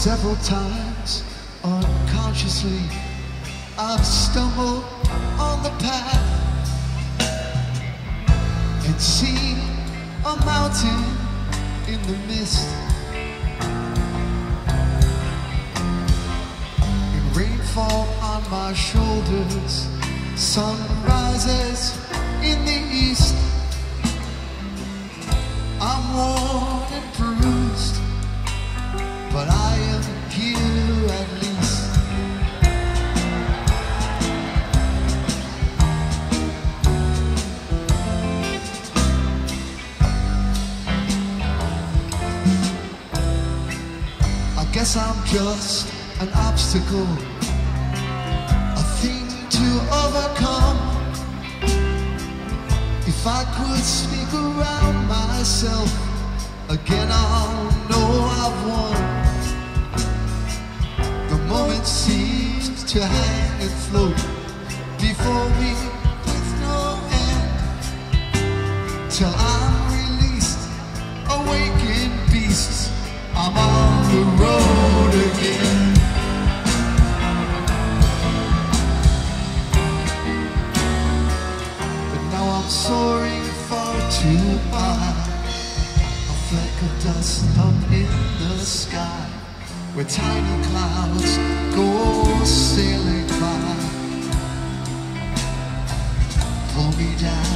Several times, unconsciously, I've stumbled on the path and seen a mountain in the mist. And rainfall on my shoulders, sunrises in the east. I'm worn and bruised but I am here at least. I guess I'm just an obstacle, a thing to overcome. If I could sneak around myself, again I'll know I've won. The seems to hang and float before me with no end. Till I'm released, awakened beasts, I'm on the road again. But now I'm soaring far too high a fleck of dust up in the sky where tiny clouds go sailing by. Pull me down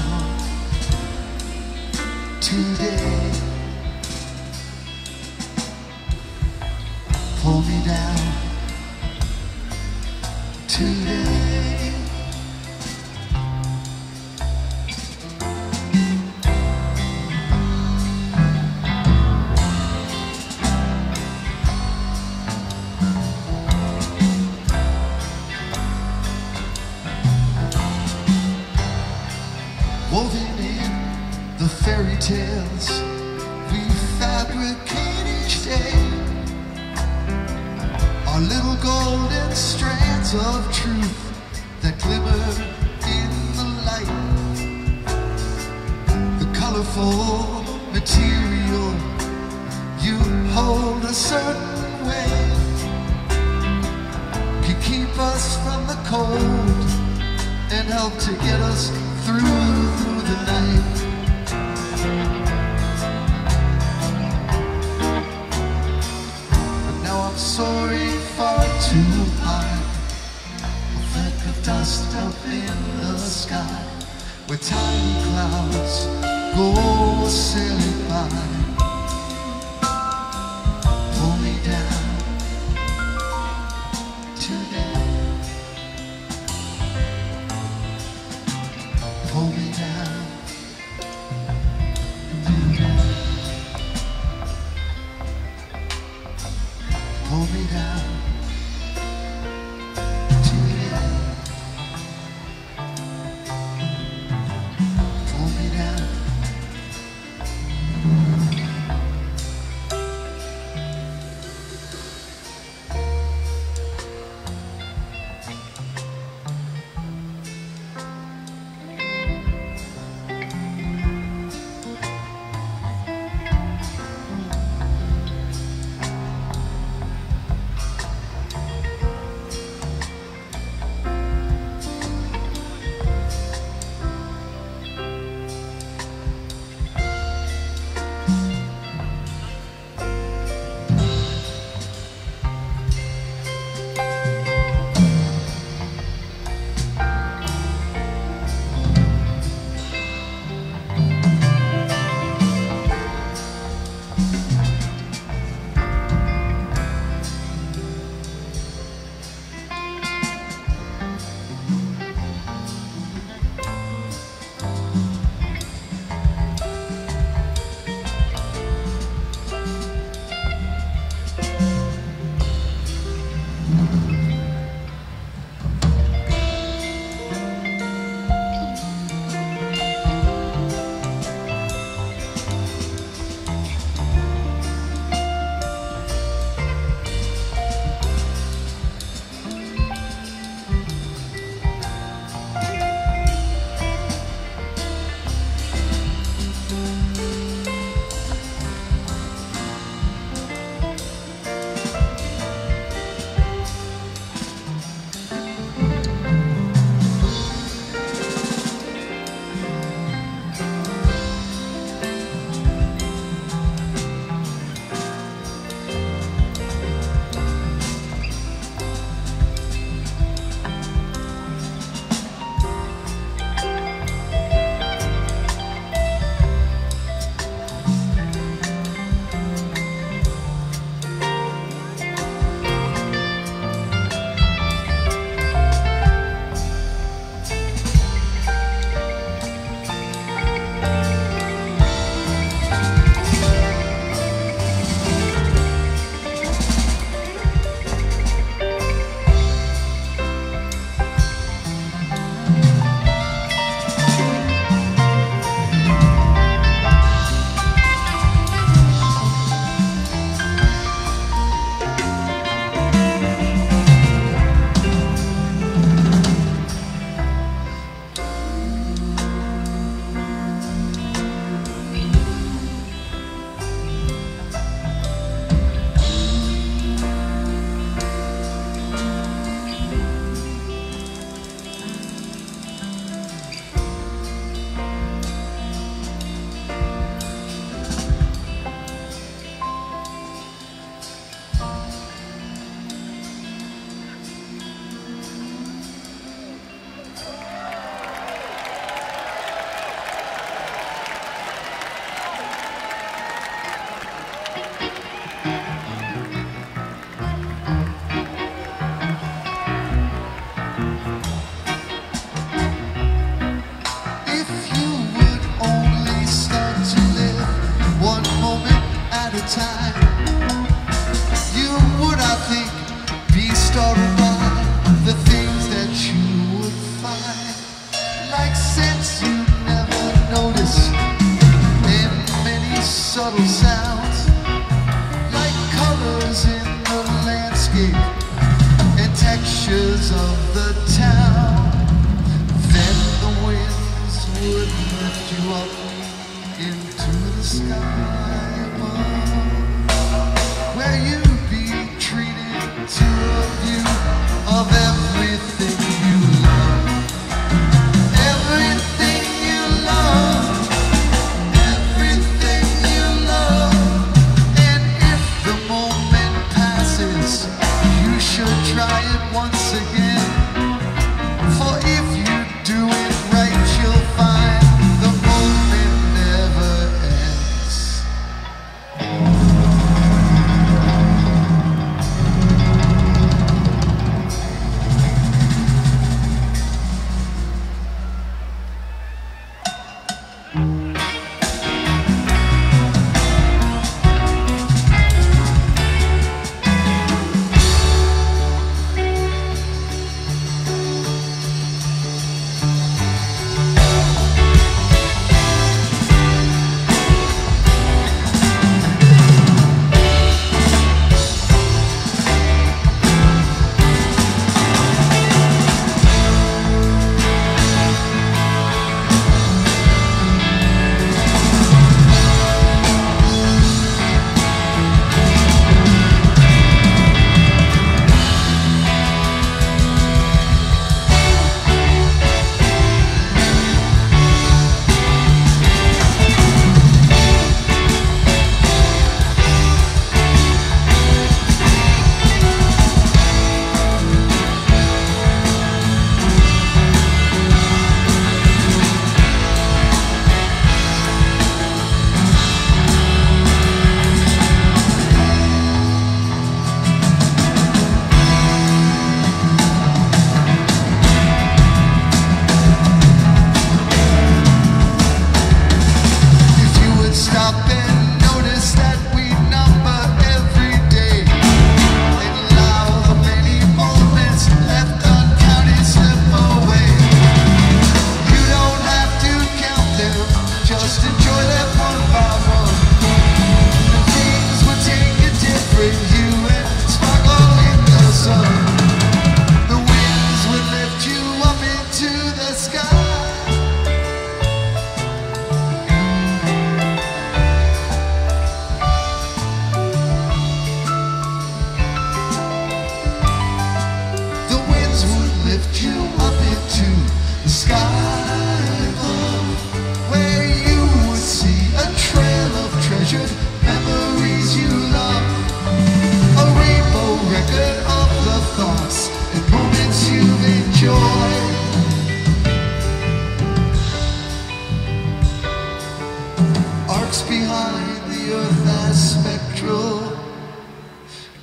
walks behind the earth as spectral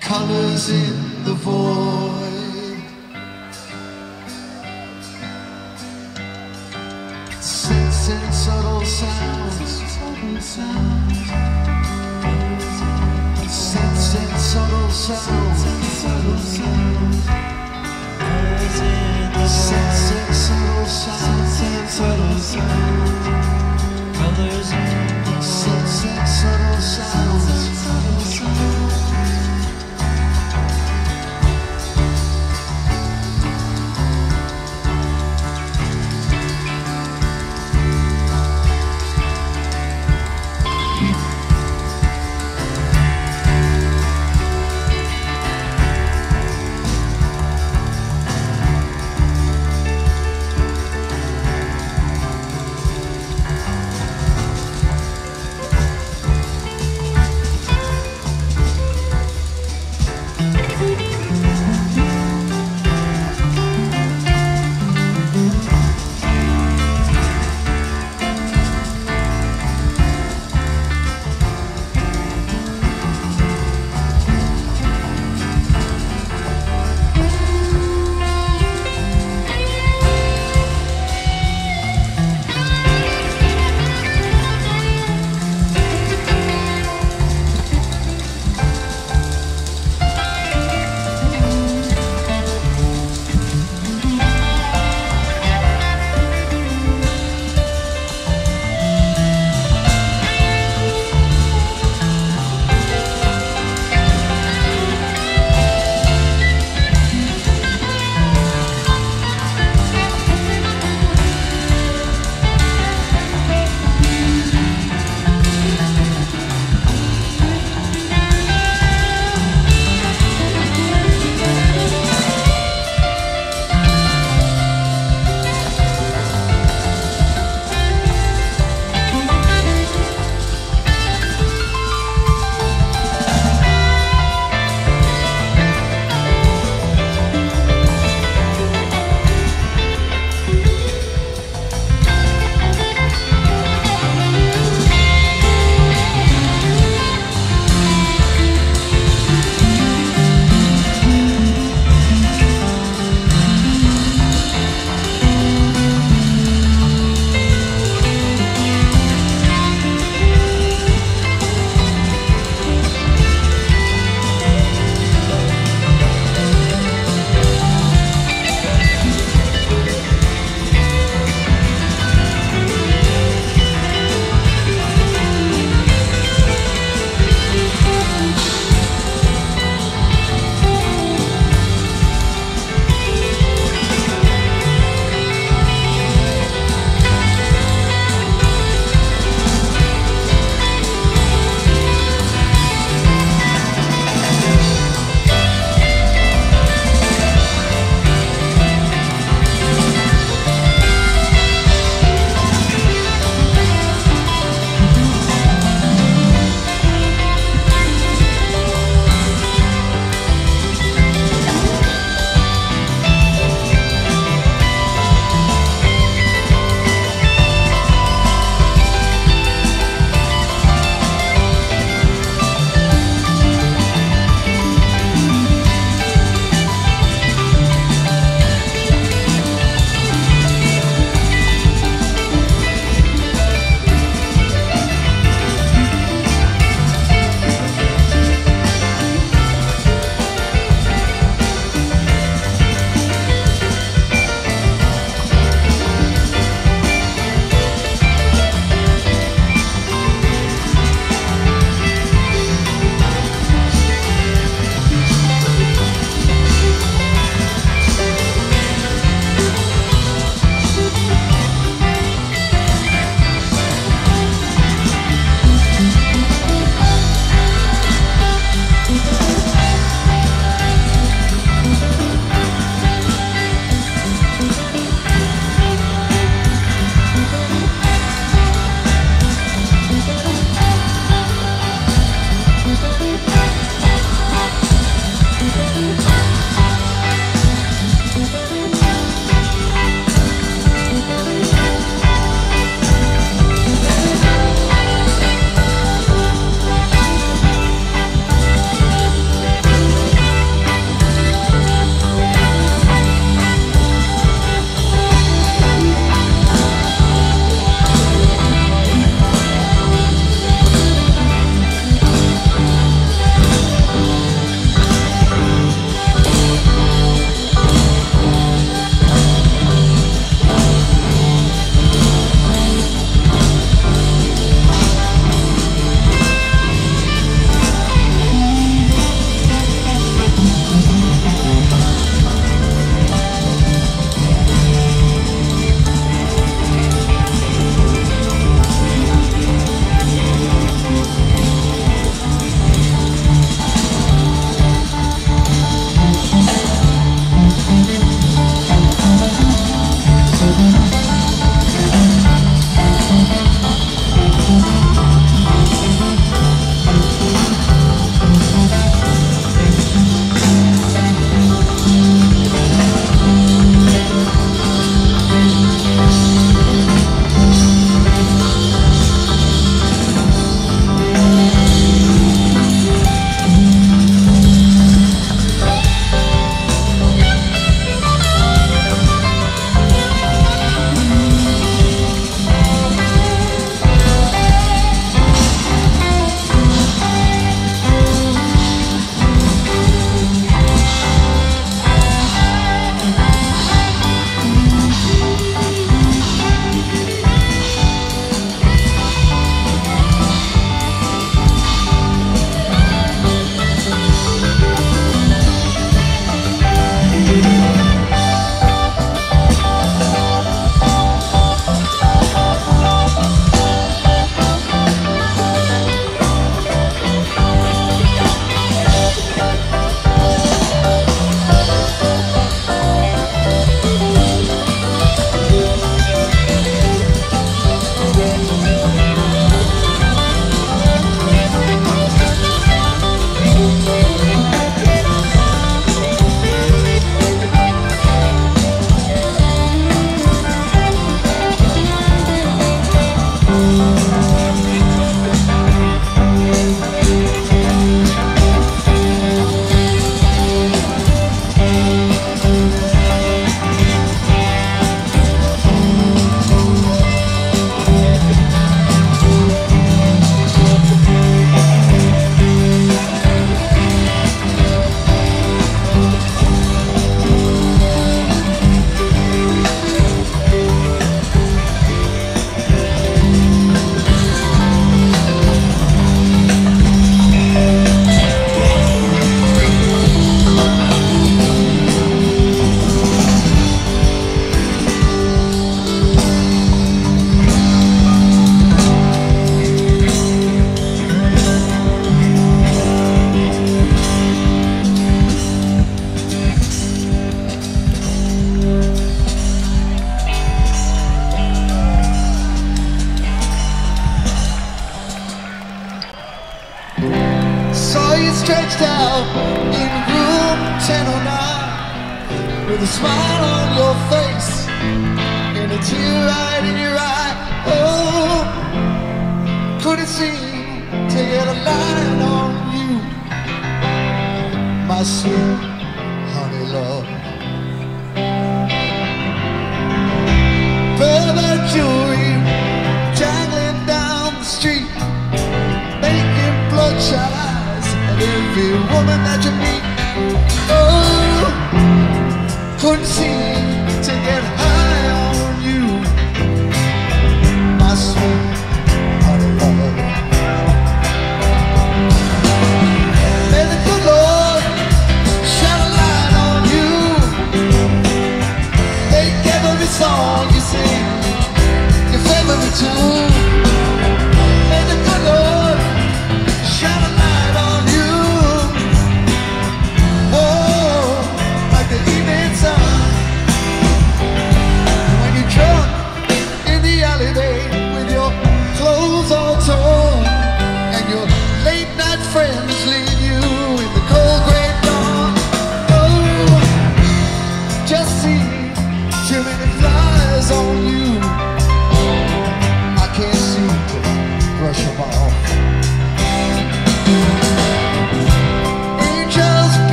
colors in the void. Scents and subtle sounds, scents and subtle sounds, scents and subtle sounds, sensing subtle sounds colors, subtle sounds.